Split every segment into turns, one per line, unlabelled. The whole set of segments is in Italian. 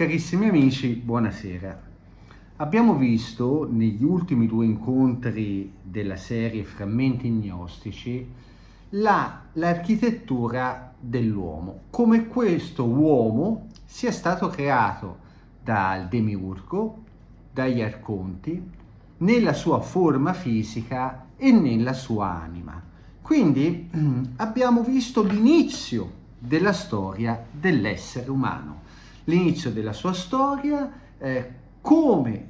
Carissimi amici, buonasera. Abbiamo visto negli ultimi due incontri della serie Frammenti gnostici la, l'architettura dell'uomo, come questo uomo sia stato creato dal demiurgo, dagli arconti, nella sua forma fisica e nella sua anima. Quindi abbiamo visto l'inizio della storia dell'essere umano, l'inizio della sua storia eh, come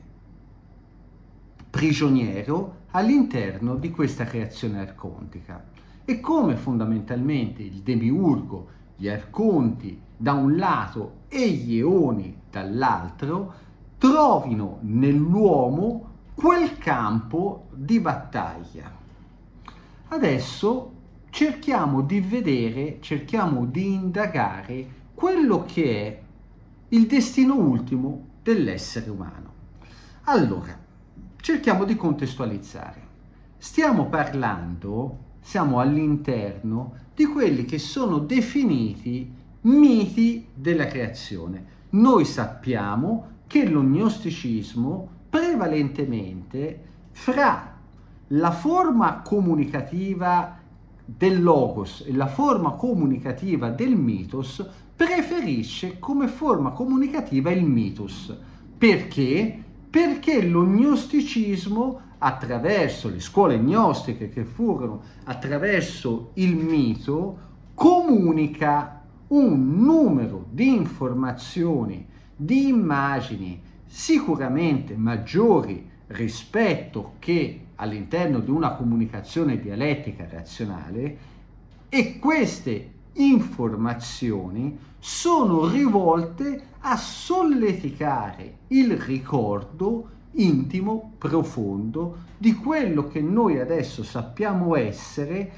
prigioniero all'interno di questa creazione arcontica e come fondamentalmente il demiurgo, gli arconti da un lato e gli eoni dall'altro trovino nell'uomo quel campo di battaglia. Adesso cerchiamo di vedere, cerchiamo di indagare quello che è il destino ultimo dell'essere umano. Allora, cerchiamo di contestualizzare. Stiamo parlando, siamo all'interno di quelli che sono definiti miti della creazione. Noi sappiamo che lo gnosticismo prevalentemente fra la forma comunicativa del logos e la forma comunicativa del mitos preferisce come forma comunicativa il mitos. Perché? Perché lo gnosticismo attraverso le scuole gnostiche che furono attraverso il mito comunica un numero di informazioni, di immagini sicuramente maggiori rispetto che all'interno di una comunicazione dialettica razionale e queste informazioni sono rivolte a solleticare il ricordo intimo, profondo di quello che noi adesso sappiamo essere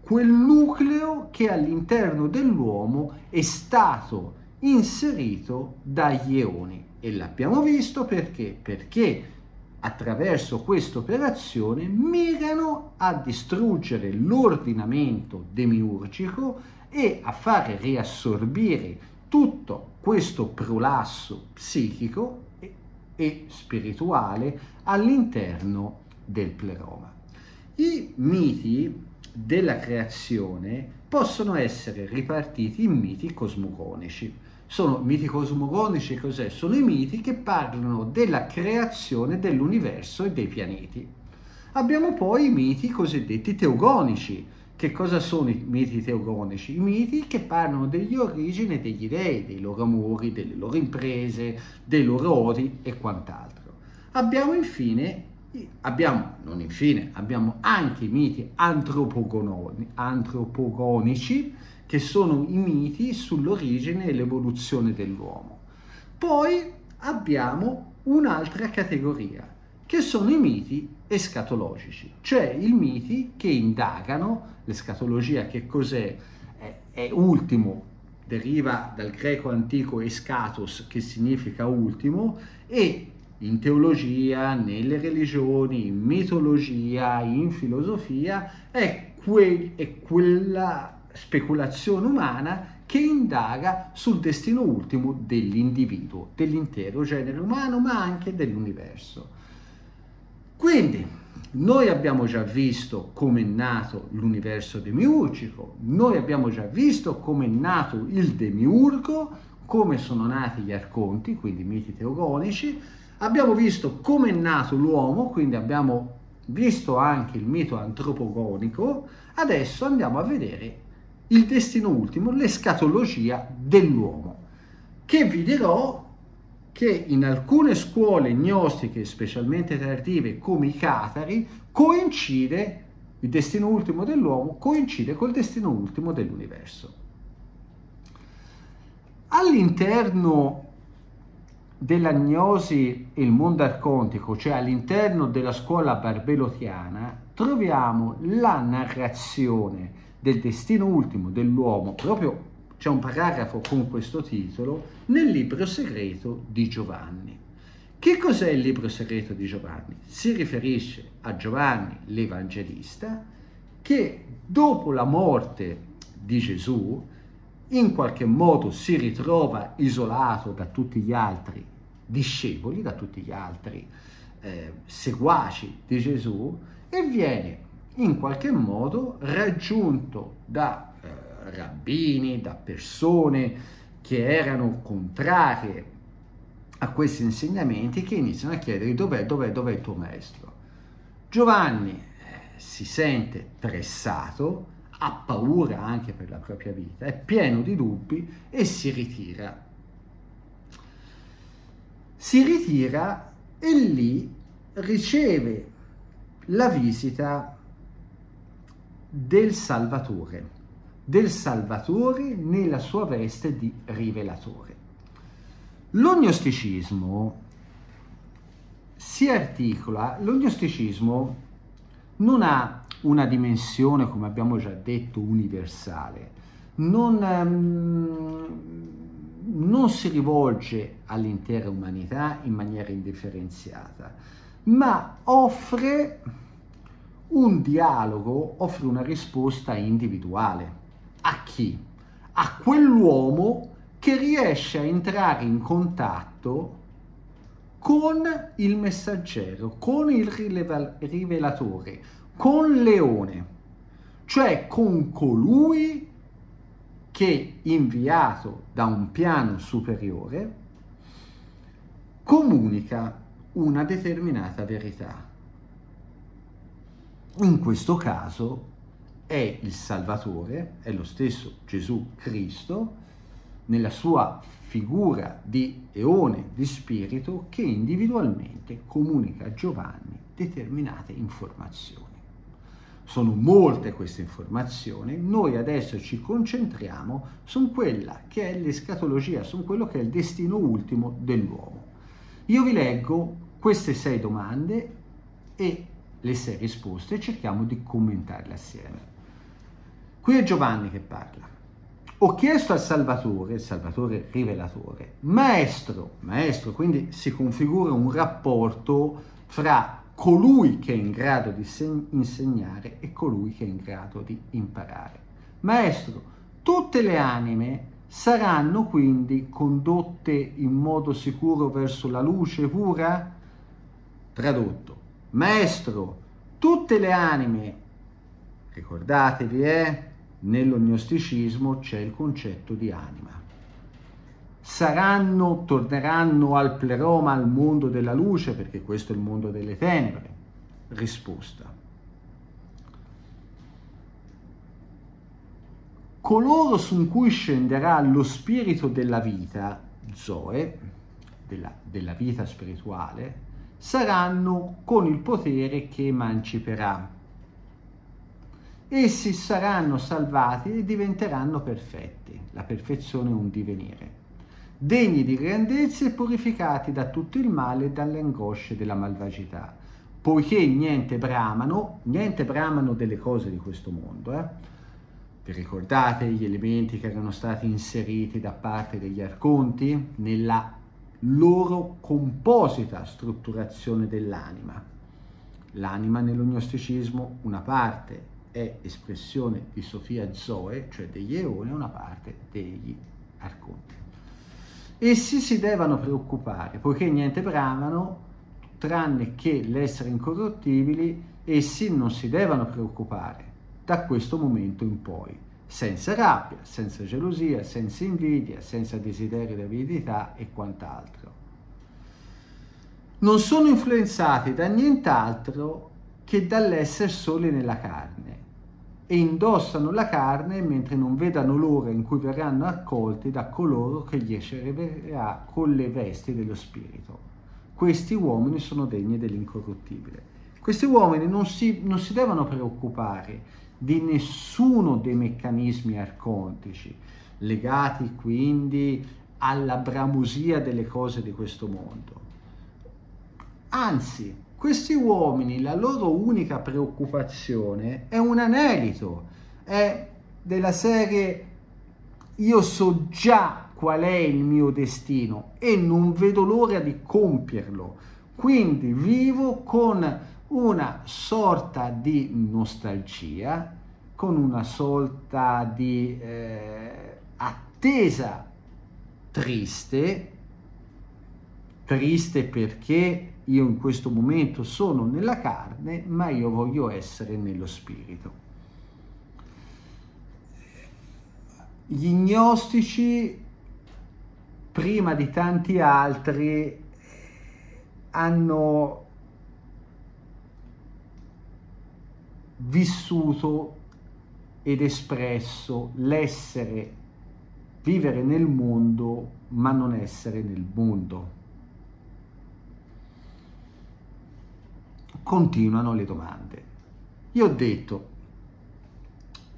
quel nucleo che all'interno dell'uomo è stato inserito dagli eoni. E l'abbiamo visto perché? Perché attraverso questa operazione mirano a distruggere l'ordinamento demiurgico e a fare riassorbire tutto questo prolasso psichico e, e spirituale all'interno del pleroma. I miti della creazione possono essere ripartiti in miti cosmogonici sono miti cosmogonici, cos'è? Sono i miti che parlano della creazione dell'universo e dei pianeti. Abbiamo poi i miti cosiddetti teogonici. Che cosa sono i miti teogonici? I miti che parlano degli origini degli dei, dei loro amori, delle loro imprese, dei loro odi e quant'altro. Abbiamo infine abbiamo, non infine, abbiamo anche i miti antropogonici, che sono i miti sull'origine e l'evoluzione dell'uomo. Poi abbiamo un'altra categoria, che sono i miti escatologici, cioè i miti che indagano, l'escatologia che cos'è? È, è ultimo, deriva dal greco antico eschatos, che significa ultimo, e in teologia, nelle religioni, in mitologia, in filosofia, è, que- è quella speculazione umana che indaga sul destino ultimo dell'individuo, dell'intero genere umano, ma anche dell'universo. Quindi, noi abbiamo già visto come è nato l'universo demiurgico, noi abbiamo già visto come è nato il demiurgo, come sono nati gli arconti, quindi miti teogonici, abbiamo visto come è nato l'uomo, quindi abbiamo visto anche il mito antropogonico, adesso andiamo a vedere il destino ultimo, l'escatologia dell'uomo, che vi dirò che in alcune scuole gnostiche, specialmente tardive, come i Catari, coincide, il destino ultimo dell'uomo coincide col destino ultimo dell'universo. All'interno dell'agnosi e il mondo arcontico, cioè all'interno della scuola barbelotiana, troviamo la narrazione del destino ultimo dell'uomo, proprio c'è un paragrafo con questo titolo, nel libro segreto di Giovanni. Che cos'è il libro segreto di Giovanni? Si riferisce a Giovanni l'Evangelista che dopo la morte di Gesù in qualche modo si ritrova isolato da tutti gli altri discepoli, da tutti gli altri eh, seguaci di Gesù e viene in qualche modo raggiunto da rabbini, da persone che erano contrarie a questi insegnamenti che iniziano a chiedere dov'è, dov'è, dov'è il tuo maestro. Giovanni eh, si sente pressato, ha paura anche per la propria vita, è pieno di dubbi e si ritira. Si ritira e lì riceve la visita del Salvatore, del Salvatore nella sua veste di rivelatore. L'ognosticismo si articola, l'ognosticismo non ha una dimensione, come abbiamo già detto, universale, non, um, non si rivolge all'intera umanità in maniera indifferenziata, ma offre un dialogo, offre una risposta individuale. A chi? A quell'uomo che riesce a entrare in contatto con il messaggero, con il rivelatore, con Leone, cioè con colui che, inviato da un piano superiore, comunica una determinata verità. In questo caso è il Salvatore, è lo stesso Gesù Cristo, nella sua figura di eone di spirito che individualmente comunica a Giovanni determinate informazioni. Sono molte queste informazioni, noi adesso ci concentriamo su quella che è l'escatologia, su quello che è il destino ultimo dell'uomo. Io vi leggo queste sei domande e le sei risposte e cerchiamo di commentarle assieme. Qui è Giovanni che parla. Ho chiesto al Salvatore, il Salvatore rivelatore, maestro, maestro, quindi si configura un rapporto fra colui che è in grado di insegnare e colui che è in grado di imparare. Maestro, tutte le anime saranno quindi condotte in modo sicuro verso la luce pura? Tradotto, maestro, tutte le anime, ricordatevi, eh, nell'ognosticismo c'è il concetto di anima. Saranno, torneranno al pleroma, al mondo della luce, perché questo è il mondo delle tenebre? Risposta. Coloro su cui scenderà lo spirito della vita, Zoe, della, della vita spirituale, saranno con il potere che emanciperà essi saranno salvati e diventeranno perfetti. La perfezione è un divenire. Degni di grandezza e purificati da tutto il male e dalle angosce della malvagità, poiché niente bramano, niente bramano delle cose di questo mondo. Eh? Vi ricordate gli elementi che erano stati inseriti da parte degli arconti nella loro composita strutturazione dell'anima? L'anima nell'ognosticismo, una parte è espressione di Sofia Zoe, cioè degli eoni, una parte degli arconti. Essi si devono preoccupare, poiché niente bramano, tranne che l'essere incorruttibili, essi non si devono preoccupare da questo momento in poi, senza rabbia, senza gelosia, senza invidia, senza desiderio di avidità e quant'altro. Non sono influenzati da nient'altro che dall'essere soli nella carne e indossano la carne mentre non vedano l'ora in cui verranno accolti da coloro che gli riceverà con le vesti dello Spirito. Questi uomini sono degni dell'incorruttibile. Questi uomini non si, non si devono preoccupare di nessuno dei meccanismi arcontici, legati quindi alla bramosia delle cose di questo mondo. Anzi, questi uomini, la loro unica preoccupazione è un anelito, è della serie io so già qual è il mio destino e non vedo l'ora di compierlo. Quindi vivo con una sorta di nostalgia, con una sorta di eh, attesa triste, triste perché io in questo momento sono nella carne, ma io voglio essere nello spirito. Gli gnostici, prima di tanti altri, hanno vissuto ed espresso l'essere, vivere nel mondo, ma non essere nel mondo. Continuano le domande. Io ho detto,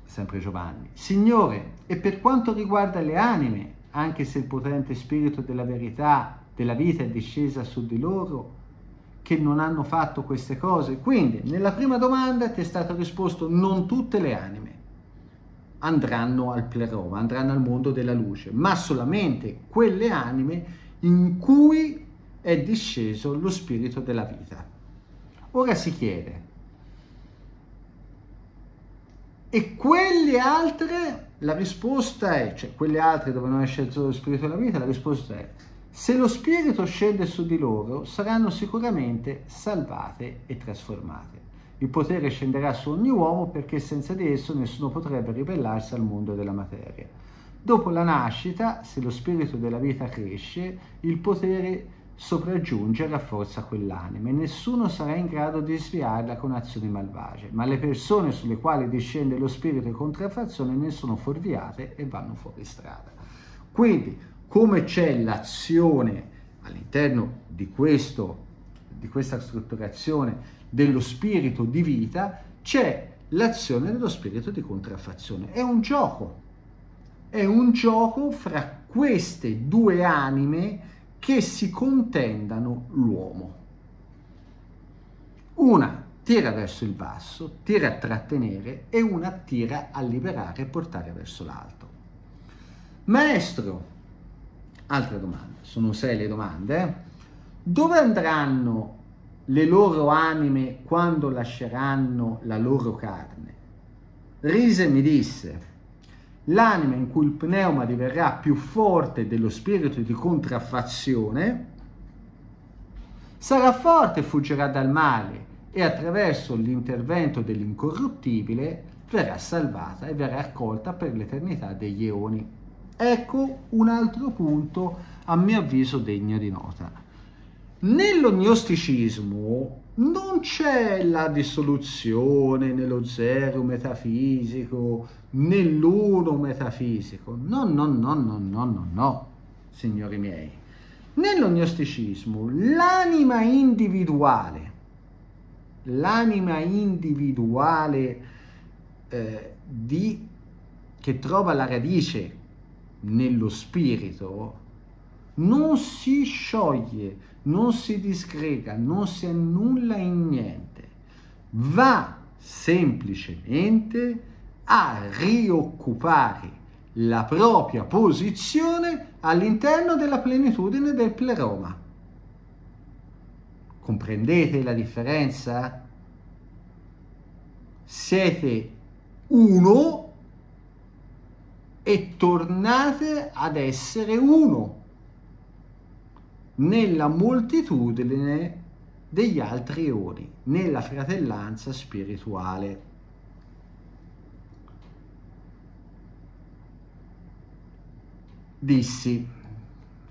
sempre Giovanni, Signore, e per quanto riguarda le anime, anche se il potente spirito della verità, della vita è discesa su di loro, che non hanno fatto queste cose. Quindi, nella prima domanda ti è stato risposto non tutte le anime andranno al pleroma, andranno al mondo della luce, ma solamente quelle anime in cui è disceso lo spirito della vita. Ora si chiede, e quelle altre, la risposta è, cioè quelle altre dove non è sceso lo spirito della vita, la risposta è, se lo spirito scende su di loro, saranno sicuramente salvate e trasformate. Il potere scenderà su ogni uomo perché senza di esso nessuno potrebbe ribellarsi al mondo della materia. Dopo la nascita, se lo spirito della vita cresce, il potere sopraggiunge e rafforza quell'anima e nessuno sarà in grado di sviarla con azioni malvagie, ma le persone sulle quali discende lo spirito di contraffazione ne sono fuorviate e vanno fuori strada. Quindi come c'è l'azione all'interno di, questo, di questa strutturazione dello spirito di vita, c'è l'azione dello spirito di contraffazione. È un gioco, è un gioco fra queste due anime che si contendano l'uomo. Una tira verso il basso, tira a trattenere e una tira a liberare e portare verso l'alto. Maestro, Altra domanda, sono sei le domande. Eh? Dove andranno le loro anime quando lasceranno la loro carne? Rise mi disse, l'anima in cui il pneuma diverrà più forte dello spirito di contraffazione sarà forte e fuggirà dal male e attraverso l'intervento dell'incorruttibile verrà salvata e verrà accolta per l'eternità degli eoni. Ecco un altro punto a mio avviso degno di nota. Nello gnosticismo non c'è la dissoluzione nello zero metafisico, nell'uno metafisico. No, no, no, no, no, no, no, signori miei. Nello gnosticismo l'anima individuale, l'anima individuale eh, di, che trova la radice nello spirito non si scioglie, non si disgrega, non si annulla in niente, va semplicemente a rioccupare la propria posizione all'interno della plenitudine del pleroma. Comprendete la differenza? Siete uno e tornate ad essere uno nella moltitudine degli altri eoni, nella fratellanza spirituale. Dissi,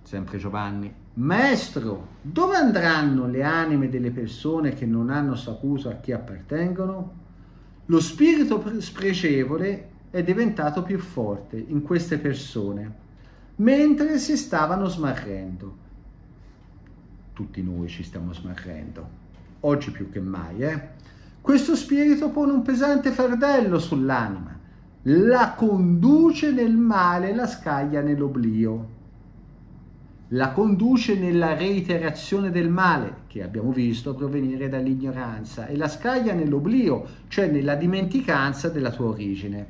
sempre Giovanni, Maestro, dove andranno le anime delle persone che non hanno saputo a chi appartengono? Lo spirito spregevole è diventato più forte in queste persone, mentre si stavano smarrendo. Tutti noi ci stiamo smarrendo, oggi più che mai, eh? Questo spirito pone un pesante fardello sull'anima, la conduce nel male la scaglia nell'oblio. La conduce nella reiterazione del male, che abbiamo visto provenire dall'ignoranza, e la scaglia nell'oblio, cioè nella dimenticanza della tua origine.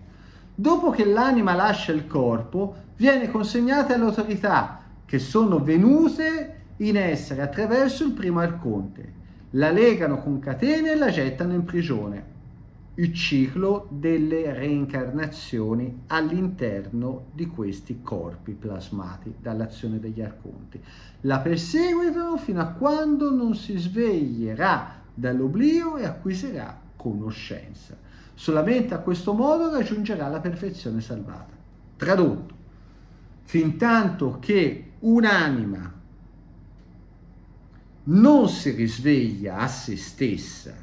Dopo che l'anima lascia il corpo, viene consegnata alle autorità che sono venute in essere attraverso il primo arconte. La legano con catene e la gettano in prigione. il ciclo delle reincarnazioni all'interno di questi corpi plasmati dall'azione degli arconti. La perseguitano fino a quando non si sveglierà dall'oblio e acquisirà conoscenza. Solamente a questo modo raggiungerà la perfezione salvata. Tradotto, fin tanto che un'anima non si risveglia a se stessa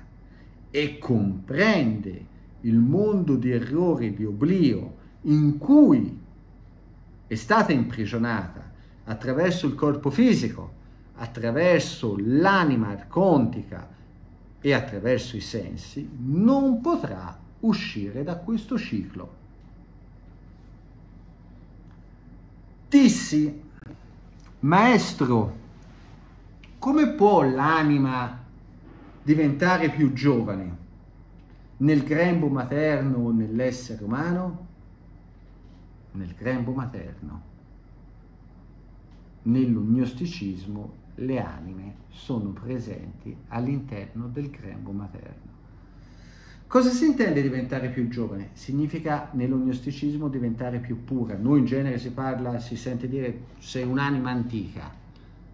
e comprende il mondo di errore e di oblio in cui è stata imprigionata attraverso il corpo fisico, attraverso l'anima arcontica e attraverso i sensi, non potrà uscire da questo ciclo. Dissi, maestro, come può l'anima diventare più giovane nel grembo materno o nell'essere umano? Nel grembo materno. Nell'ognosticismo le anime sono presenti all'interno del grembo materno. Cosa si intende diventare più giovane? Significa nell'ognosticismo diventare più pura. Noi in genere si parla, si sente dire sei un'anima antica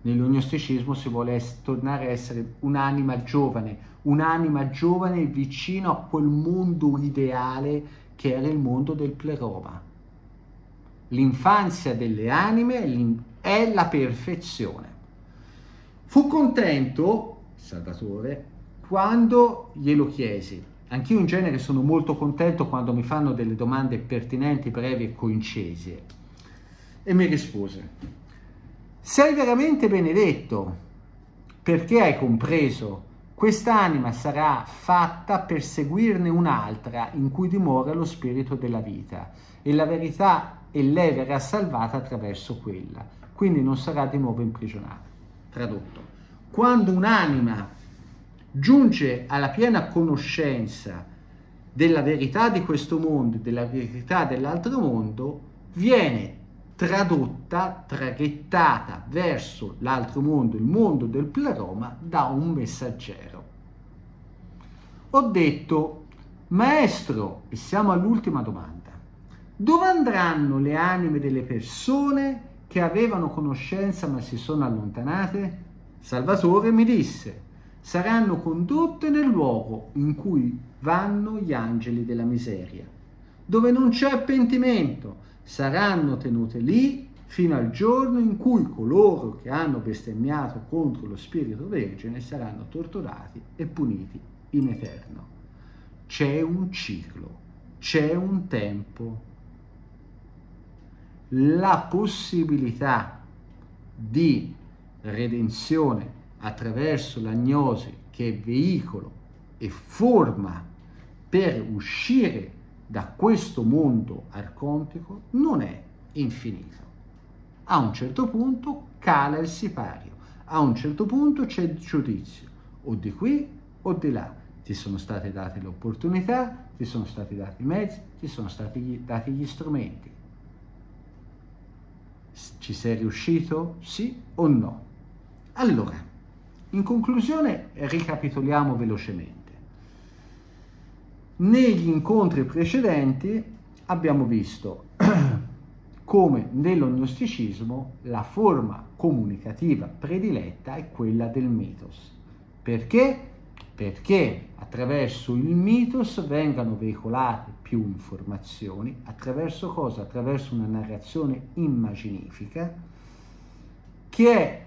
nell'ognosticismo si vuole tornare a essere un'anima giovane, un'anima giovane vicino a quel mondo ideale che era il mondo del pleroma. L'infanzia delle anime è la perfezione. Fu contento, Salvatore, quando glielo chiesi. Anch'io in genere sono molto contento quando mi fanno delle domande pertinenti, brevi e coincise. E mi rispose, sei veramente benedetto perché hai compreso? Quest'anima sarà fatta per seguirne un'altra in cui dimora lo spirito della vita e la verità e lei verrà salvata attraverso quella, quindi non sarà di nuovo imprigionata. Tradotto, quando un'anima giunge alla piena conoscenza della verità di questo mondo, della verità dell'altro mondo, viene tradotta, traghettata verso l'altro mondo, il mondo del pleroma, da un messaggero. Ho detto, maestro, e siamo all'ultima domanda, dove andranno le anime delle persone che avevano conoscenza ma si sono allontanate? Salvatore mi disse, saranno condotte nel luogo in cui vanno gli angeli della miseria, dove non c'è pentimento, saranno tenute lì fino al giorno in cui coloro che hanno bestemmiato contro lo Spirito Vergine saranno torturati e puniti in eterno. C'è un ciclo, c'è un tempo. La possibilità di redenzione attraverso l'agnosi che è veicolo e forma per uscire da questo mondo arcontico non è infinito. A un certo punto cala il sipario, a un certo punto c'è il giudizio, o di qui o di là. Ti sono state date le opportunità, ti sono stati dati i mezzi, ti sono stati dati gli strumenti. Ci sei riuscito? Sì o no? Allora, in conclusione, ricapitoliamo velocemente. Negli incontri precedenti abbiamo visto come nell'ognosticismo la forma comunicativa prediletta è quella del mitos. Perché? Perché attraverso il mitos vengano veicolate più informazioni, attraverso cosa? Attraverso una narrazione immaginifica che è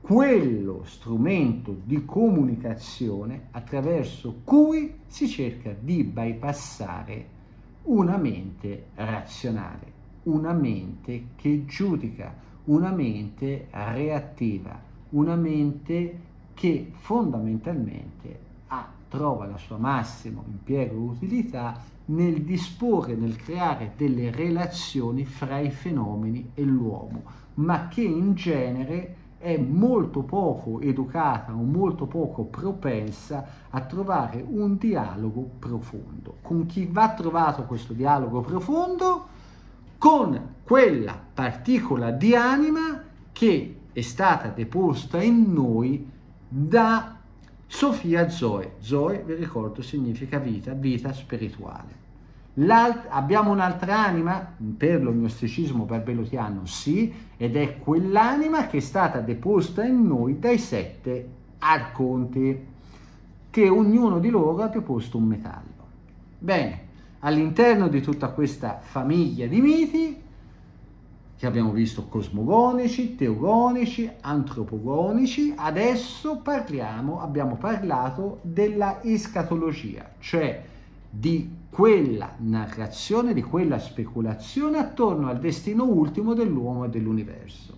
quello strumento di comunicazione attraverso cui si cerca di bypassare una mente razionale, una mente che giudica, una mente reattiva, una mente che fondamentalmente ha, trova la sua massima impiego e utilità nel disporre, nel creare delle relazioni fra i fenomeni e l'uomo, ma che in genere è molto poco educata o molto poco propensa a trovare un dialogo profondo. Con chi va trovato questo dialogo profondo? Con quella particola di anima che è stata deposta in noi da Sofia Zoe. Zoe, vi ricordo, significa vita, vita spirituale. Abbiamo un'altra anima per lo gnosticismo barbelotiano, sì, ed è quell'anima che è stata deposta in noi dai sette arconti, che ognuno di loro ha deposto un metallo. Bene, all'interno di tutta questa famiglia di miti, che abbiamo visto cosmogonici, teogonici, antropogonici, adesso parliamo, abbiamo parlato della escatologia, cioè di quella narrazione, di quella speculazione attorno al destino ultimo dell'uomo e dell'universo.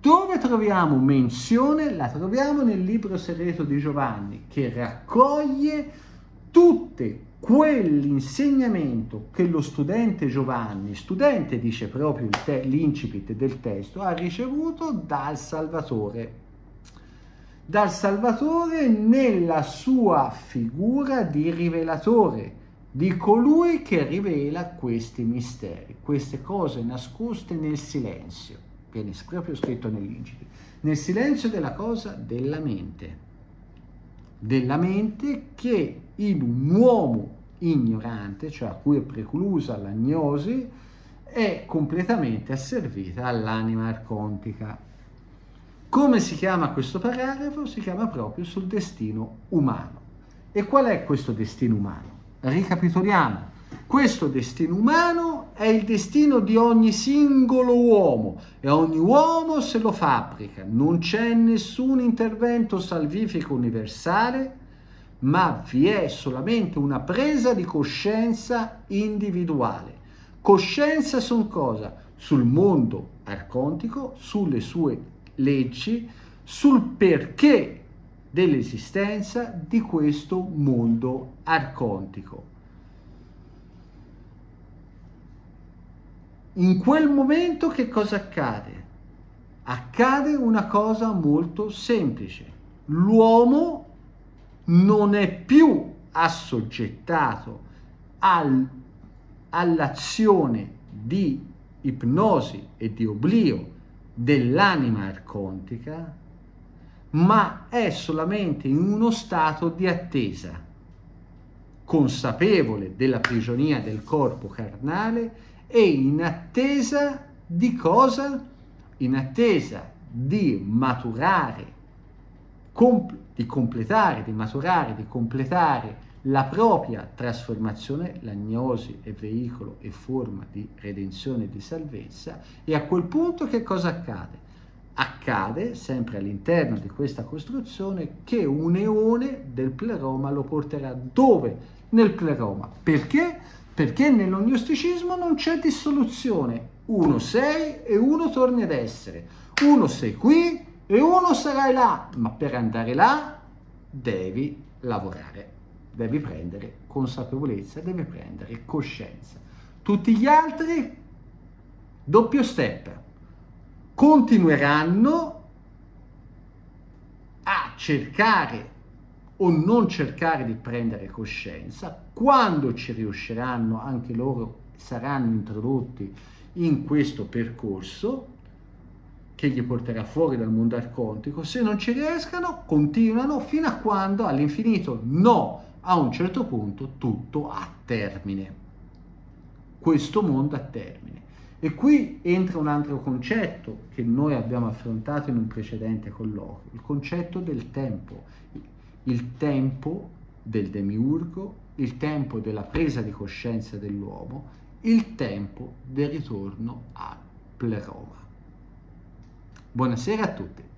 Dove troviamo menzione? La troviamo nel libro segreto di Giovanni, che raccoglie tutte quell'insegnamento che lo studente Giovanni, studente dice proprio te- l'incipit del testo, ha ricevuto dal Salvatore. Dal Salvatore nella sua figura di rivelatore, di colui che rivela questi misteri, queste cose nascoste nel silenzio. Viene proprio scritto nell'incipit. Nel silenzio della cosa della mente della mente che in un uomo ignorante, cioè a cui è preclusa l'agnosi, è completamente asservita all'anima arcontica. Come si chiama questo paragrafo? Si chiama proprio sul destino umano. E qual è questo destino umano? Ricapitoliamo. Questo destino umano è il destino di ogni singolo uomo e ogni uomo se lo fabbrica. Non c'è nessun intervento salvifico universale ma vi è solamente una presa di coscienza individuale. Coscienza su cosa? Sul mondo arcontico, sulle sue leggi, sul perché dell'esistenza di questo mondo arcontico. In quel momento che cosa accade? Accade una cosa molto semplice. L'uomo non è più assoggettato al, all'azione di ipnosi e di oblio dell'anima arcontica, ma è solamente in uno stato di attesa, consapevole della prigionia del corpo carnale e in attesa di cosa? In attesa di maturare comp- di completare, di maturare, di completare la propria trasformazione, l'agnosi è veicolo e forma di redenzione e di salvezza e a quel punto che cosa accade? Accade, sempre all'interno di questa costruzione, che un eone del pleroma lo porterà dove? Nel pleroma. Perché? Perché nell'ognosticismo non c'è dissoluzione. Uno sei e uno torni ad essere. Uno sei qui e uno sarai là, ma per andare là devi lavorare, devi prendere consapevolezza, devi prendere coscienza. Tutti gli altri, doppio step, continueranno a cercare o non cercare di prendere coscienza, quando ci riusciranno anche loro saranno introdotti in questo percorso che gli porterà fuori dal mondo arcontico, se non ci riescano continuano fino a quando all'infinito no, a un certo punto tutto a termine. Questo mondo a termine. E qui entra un altro concetto che noi abbiamo affrontato in un precedente colloquio, il concetto del tempo, il tempo del demiurgo, il tempo della presa di coscienza dell'uomo, il tempo del ritorno al pleroma. Buonasera a tutti.